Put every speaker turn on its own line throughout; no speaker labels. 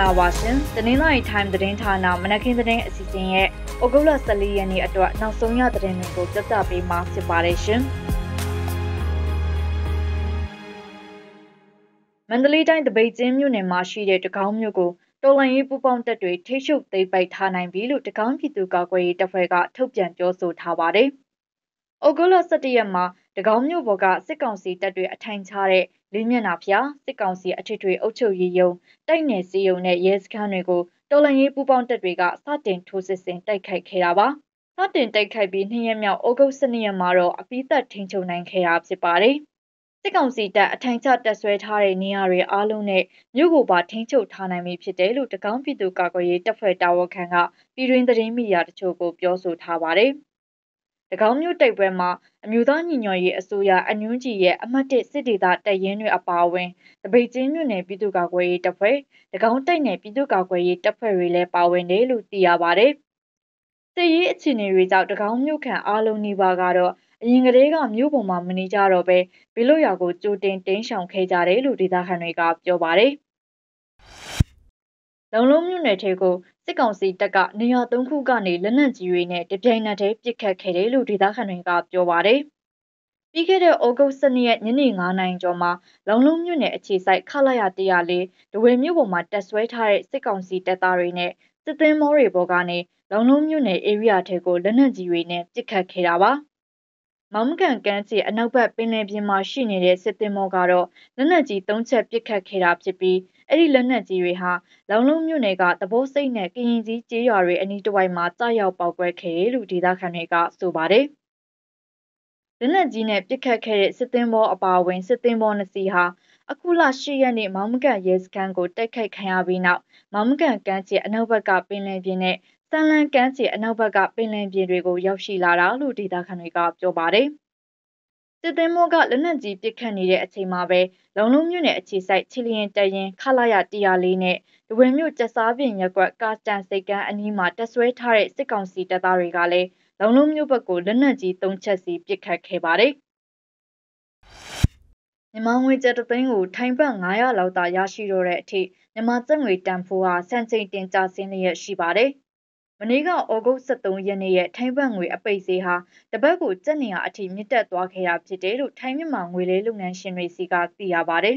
္ဂလာပါရှင်။တနင်္လာရီ time သတင်းဌာနမနက်ခင်းသတင်းအစီအစဉ်ရဲ့ဩဂုတ်လ14ရက်နေ့အတွက်နောက်ဆုံးရသတင်းတွေကိုပြသပေးမှာဖြစ်ပါတယ်ရှင်။မန္တလေးတိုင်းတပိတ်ကျင်းမြို့နယ်မှာရှိတဲ့တကောင်းမြို့ကိုတော်လန်ရေးပူပေါင်းတပ်တွေထိရှုပ်သိမ်းပိုက်ထားနိုင်ပြီလို့တကောင်းပြည်သူ့ကာကွယ်ရေးတပ်ဖွဲ့ကထုတ်ပြန်ပြောဆိုထားပါတယ်။ဩဂုတ်လ17ရက်မှာတကောင်းမြို့ပေါ်ကစစ်ကောင်စီတပ်တွေအထိုင်ချတဲ့ လေးမျက်နှာဖျားစစ်ကောင်စီအထက်ထွေအုပ်ချုပ်ရေးယုံတိုက်နယ်စီယုံနဲ့ရဲစခန်းတွေကိုတော်လန်ရေးပူပေါင်းတပ်တွေကစတင်ထိုးစစ်ဆင်တိုက်ခိုက်ခဲ့တာပါစတင်တိုက်ခိုက်ပြီးနှစ်ရက်မြောက်ဩဂုတ်12ရက်မှာတော့အပိသက်ထိန်ချုပ်နိုင်ခဲ့တာဖြစ်ပါတယ်စစ်ကောင်စီတပ်အထိုင်ချတပ်ဆွဲထားတဲ့နေရာတွေအားလုံးနဲ့မြို့ကိုပါထိန်းချုပ်ထားနိုင်ပြီဖြစ်တယ်လို့တကောင်းပြည်သူ့ကာကွယ်ရေးတပ်ဖွဲ့တာဝန်ခံကပြည်တွင်းသတင်းမီဒီယာတချို့ကိုပြောဆိုထားပါတယ်။၎ င်းမျိုးတိုက်ပွဲမှာအမျိုးသားညီညွတ်ရေးအစိုးရအညွန်းကြီးရဲ့အမှတ်၁စစ်ဒေသတပ်ရင်းတွေအပါအဝင်တပိတ်ချင်းမြို့နယ်ပြည်သူ့ကာကွယ်ရေးတပ်ဖွဲ့၎င်းတိုက်နယ်ပြည်သူ့ကာကွယ်ရေးတပ်ဖွဲ့တွေလည်းပါဝင်တယ်လို့သိရပါတယ်။စစ်ရေးအခြေအနေတွေကြောင့်၎င်းမြို့ခံအားလုံးနေပါကတော့အရင်ကတည်းကမြို့ပေါ်မှာမနေကြတော့ပဲဘေးလွတ်ရာကိုကြိုတင်တင်းရှောင်ခဲ့ကြတယ်လို့ဒေသခံတွေကပြောပါတယ်။လုံလုံးမြို့နယ်ထဲကို စစ်ကောင်စီတပ်ကနေရာသုံးခုကနေလက်နက်ကြီးတွေနဲ့တပြိုင်နက်တည်းပစ်ခတ်ခဲ့တယ်လို့ဒေသခံတွေကပြောပါတယ်။ပြီးခဲ့တဲ့ဩဂုတ်12ရက်ညနေ9နာရီကျော်မှာလုံလုံးမြို့နယ်အခြေစိုက်ခလာရ104ဒဝေမြို့ပေါ်မှာတက်ဆွဲထားတဲ့စစ်ကောင်စီတပ်သားတွေနဲ့စစ်သင်းမောတွေပေါ်ကနေလုံလုံးမြို့နယ် area ထဲကိုလက်နက်ကြီးတွေနဲ့ပစ်ခတ်ခဲ့တာပါ။မောင်းကန်ကမ်းခြေအနောက်ဘက်ပင်လယ်ပြင်မှာရှိနေတဲ့စစ်သင်္ဘောကတော့လက်နက်ကြီး၃ချက်ပစ်ခတ်ခဲ့တာဖြစ်ပြီး အဲ့ဒီလက်နက်ကြီးတွေဟာလောင်လုံးမြို့နယ်ကသဘောစိတ်နဲ့ကရင်ကြီးကျေးရွာတွေအနီးတစ်ဝိုက်မှာကြားရောက်ပေါက်ကွဲခဲ့တယ်လို့ဒေသခံတွေကဆိုပါတယ်။လက်နက်ကြီးနဲ့ပစ်ခတ်ခဲ့တဲ့စစ်သင်္ဘောအပါအဝင်စစ်သင်္ဘောနှစ်စီးဟာအခုလ10ရက်နေ့မောင်မကန်ရဲစခန်းကိုတိုက်ခိုက်ခံရပြီးနောက်မောင်မကန်ကမ်းခြေအနောက်ဘက်ကပင်လယ်ပြင်နဲ့ဆန်လန်ကမ်းခြေအနောက်ဘက်ကပင်လယ်ပြင်တွေကိုရောက်ရှိလာတာလို့ဒေသခံတွေကပြောပါတယ်။ စစ်သင်းမောကလက်နက်ကြီးပစ်ခတ်နေတဲ့အချိန်မှာပဲလုံလုံးမြို့နယ်အခြေစိုက်ချီလျင်တရင်ခလာရ104နဲ့ဒဝဲမြို့ကျစားပြင်ရက်ကွက်ကာစတန်စိတ်ကန်းအနီးမှာတက်ဆွဲထားတဲ့စစ်ကောင်စီတပ်သားတွေကလည်းလုံလုံးမြို့ဘက်ကိုလက်နက်ကြီး၃ချက်စီပစ်ခတ်ခဲ့ပါတယ်။မြန်မာငွေကျပ်တသိန်းကိုထိုင်ဘတ်900လောက်သာရရှိတော့တဲ့အထိမြန်မာကျပ်ငွေတန်ဖိုးဟာစံချိန်တင်ကျဆင်းလျက်ရှိပါတယ်။ မနေ့ကဩဂုတ်23ရက်နေ့ရဲ့ထိုင်းဘတ်ငွေအပိတ်ဈေးဟာတပတ်ကိုကျပ်နေရအထိမြင့်တက်သွားခဲ့တာဖြစ်တယ်လို့ထိုင်းမြန်မာငွေလေးလုပ်ငန်းရှင်တွေစီကသိရပါဗျ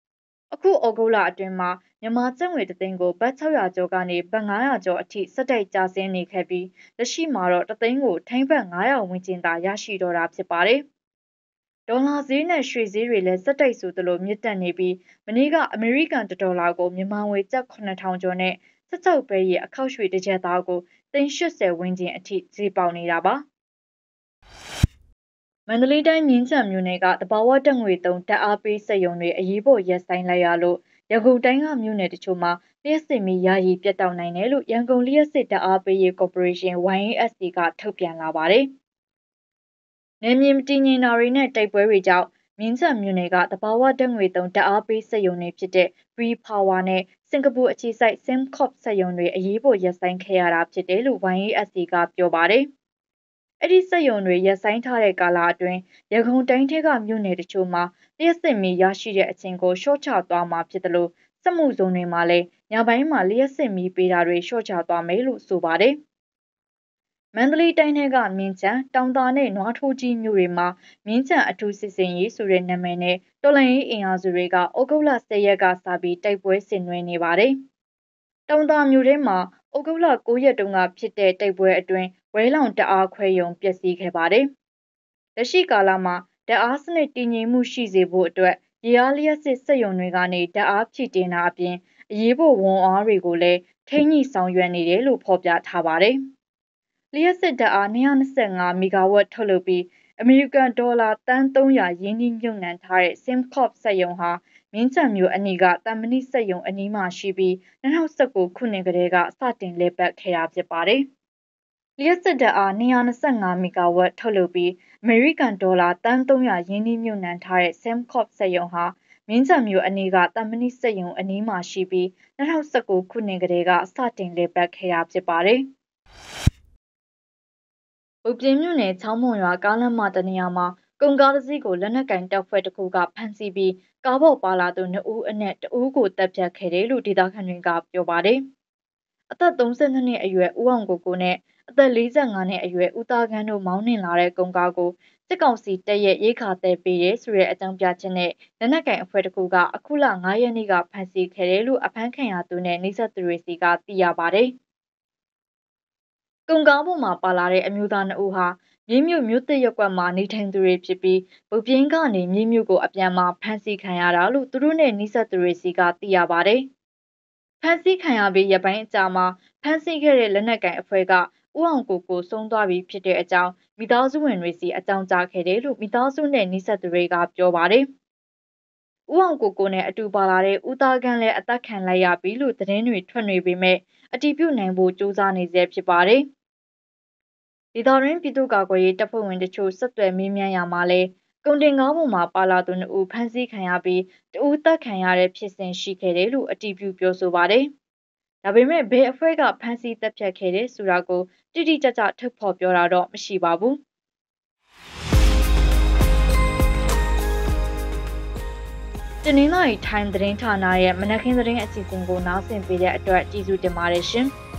။အခုဩဂုတ်လအတွင်းမှာမြန်မာကျပ်ငွေတသိန်းကိုဘတ်600ကျော်ကနေဘတ်900ကျော်အထိစက်တိုက်ကျဆင်းနေခဲ့ပြီးလက်ရှိမှာတော့တသိန်းကိုထိုင်းဘတ်900ဝန်းကျင်သာရရှိတော့တာဖြစ်ပါတယ်။ ဒေါ်လာဈေးနဲ့ရွှေဈေးတွေလည်းစက်တိုက်ဆိုသလိုမြင့်တက်နေပြီးမနေ့ကအမေရိကန်ဒေါ်လာကိုမြန်မာငွေကျပ်9000ကျော်နဲ့16ပဲရဲ့အခောက်ရွှေတစ်ချက်သားကို380ဝန်းကျင်အထိဈေးပေါက်နေတာပါမန္တလေးတိုင်းမြင်းချံမြို့နယ်ကတဘာဝတက်ငွေတုံးတက်အားပေးစက်ရုံတွေအရေးပေါ်ရပ်ဆိုင်းလိုက်ရလို့ရန်ကုန်တိုင်းကမြို့နယ်တချို့မှာလျှက်စစ်မီယာယီပြတ်တောက်နိုင်တယ်လို့ရန်ကုန်လျှက်စစ်တက်အားပေးရေးကော်ပိုရေးရှင်း YASC ကထုတ်ပြန်လာပါတယ်။ နယ်မြေမတည်ငြိမ်တာတွေနဲ့ တိုက်ပွဲတွေကြောင့် မြင်းချံမြို့နယ်ကတဘာဝတက်ငွေတုံးတက်အားပေးစက်ရုံတွေဖြစ်တဲ့ Free Power နဲ့ စင်ကာပူအခြေစိုက် Simcorp စက်ရုံတွေ အရေးပေါ် ရပ်ဆိုင်းခဲ့ရတာဖြစ်တယ်လို့ YASC ကပြောပါတယ်။အဲ့ဒီစက်ရုံတွေ ရပ်ဆိုင်းထားတဲ့ကာလအတွင်းရခုံတိုင်းထက်ကမြို့နယ်တချို့မှာ လျှက်စစ်မီရရှိတဲ့အချိန်ကိုရှော့ချသွားမှာဖြစ်တယ်လို့စက်မှုဇုံတွေမှာလည်း ညပိုင်းမှာ လျှက်စစ်မီပေးတာတွေရှော့ချသွားမယ်လို့ ဆိုပါတယ်။ မန္တလေးတိုင်းထဲကမြင်းချံတောင်သာနဲ့နွားထိုးကြီးမြို့တွေမှာမြင်းချံအထူးစစ်စင်ရေးဆိုတဲ့နာမည်နဲ့တော်လှန်ရေးအင်အားစုတွေကဩဂုတ်လ10ရက်ကစပြီးတိုက်ပွဲဆင်နွှဲနေပါတယ်။တောင်သာမြို့ထဲမှာဩဂုတ်လ9ရက်တုန်းကဖြစ်တဲ့တိုက်ပွဲအတွင်းဝဲလောင်တအားခွဲယုံပျက်စီးခဲ့ပါတယ်။လက်ရှိကာလမှာတအားစနစ်တည်ငြိမ်မှုရှိစေဖို့အတွက်ရေအားလျက်စစ်စက်ရုံတွေကနေတအားဖြည့်တင်တာအပြင်အရေးပေါ်ဝန်အားတွေကိုလည်းထိန်းညှိဆောင်ရွက်နေတယ်လို့ဖော်ပြထားပါတယ်။ လျှက်စစ်ဓာတ်အား225မီဂါဝတ်ထုတ်လုပ်ပြီး အမေရိကန်ဒေါ်လာတန်300ရင်းနှီးမြှုပ်နှံထားတဲ့ Simcorp စက်ရုံဟာ မြင်းချံမြို့အနီးကတမဏိစက်ရုံအနီးမှာရှိပြီး2019ခုနှစ်ကတည်းက စတင်လည်ပတ်ခဲ့တာ ဖြစ်ပါတယ်။လျှက်စစ်ဓာတ်အား225မီဂါဝတ်ထုတ်လုပ်ပြီး အမေရိကန်ဒေါ်လာတန်300ရင်းနှီးမြှုပ်နှံထားတဲ့ Simcorp စက်ရုံဟာ မြင်းချံမြို့အနီးကတမဏိစက်ရုံအနီးမှာရှိပြီး2019ခုနှစ်ကတည်းက စတင်လည်ပတ်ခဲ့တာ ဖြစ်ပါတယ်။။ ဗုတ်ပြင်းမြို့နယ်ချောင်းမွန်ရွာကားလမ်းမတနေရာမှာကုန်ကားတစ်စီးကိုလက်နက်ကင်တပ်ဖွဲ့တစ်ခုကဖမ်းဆီးပြီးကားပေါ်ပါလာသူ2ဦးအနက်2ဦးကိုတပ်ဖြတ်ခဲ့တယ်လို့ဒေသခံတွေကပြောပါတယ်။အသက်32နှစ်အရွယ်ဦးအောင်ကိုကိုနဲ့အသက်45နှစ်အရွယ်ဦးသားခန်းတို့မောင်းနှင်လာတဲ့ကုန်ကားကိုစစ်ကောင်စီတပ်ရဲ့ရိခါတဲပေးရဲဆိုတဲ့အကြောင်းပြချက်နဲ့လက်နက်ကင်အဖွဲ့တစ်ခုကအခုလ9ရက်နေ့ကဖမ်းဆီးခဲ့တယ်လို့အဖမ်းခံရသူနဲ့နှိဆက်သူတွေစီကသိရပါတယ်။ ကုန်ကားပေါ်မှာပါလာတဲ့အမျိုးသား2ဦးဟာမြင်းမြို့မြို့သစ်ရက်ကွက်မှာနေထိုင်သူတွေဖြစ်ပြီးဗုတ်ပြင်းကနေမြင်းမြို့ကိုအပြန်မှာဖမ်းဆီးခံရတာလို့သူတို့နဲ့နှိဆက်သူတွေစီကသိရပါတယ်။ဖမ်းဆီးခံရပြီးရပိုင်းအကြာမှာဖမ်းဆီးခဲ့တဲ့လက်နက်ကင်အဖွဲ့ကဦးအောင်ကိုကိုဆုံးသွားပြီဖြစ်တဲ့အကြောင်းမိသားစုဝင်တွေစီအကြောင်းကြားခဲ့တယ်လို့မိသားစုနဲ့နှိဆက်သူတွေကပြောပါတယ်။ဦးအောင်ကိုကိုနဲ့အတူပါလာတဲ့ဦးသားကန်းလည်းအသက်ခံလိုက်ရပြီလို့သတင်းတွေထွက်နေပေမဲ့အတီးပြုတ်နိုင်ဖို့ကြိုးစားနေဆဲဖြစ်ပါတယ်။ ဒေသတွင်း ပြည်သူ့ကာကွယ်ရေးတပ်ဖွဲ့ဝင်တချို့ ဆက်သွယ်မေးမြန်းရမှာလဲကုန်တင်ကားပေါ်မှာ ပါလာသူနှစ်ဦး ဖမ်းဆီးခံရပြီး တဦးတပ်ခံရတဲ့ဖြစ်စဉ် ရှိခဲ့တယ်လို့ အတည်ပြု ပြောဆိုပါတယ်။ဒါပေမဲ့ ဘယ်အဖွဲ့က ဖမ်းဆီးတပ်ဖြတ်ခဲ့တယ် ဆိုတာကို တိတိကျကျ ထုတ်ဖော်ပြောတာတော့ မရှိပါဘူး။တနင်္လာရီထိုင်း သတင်းဌာနရဲ့ မနက်ခင်းသတင်း အစီအစဉ်ကို နားဆင်ပေးတဲ့အတွက် ကျေးဇူးတင်ပါတယ်ရှင်။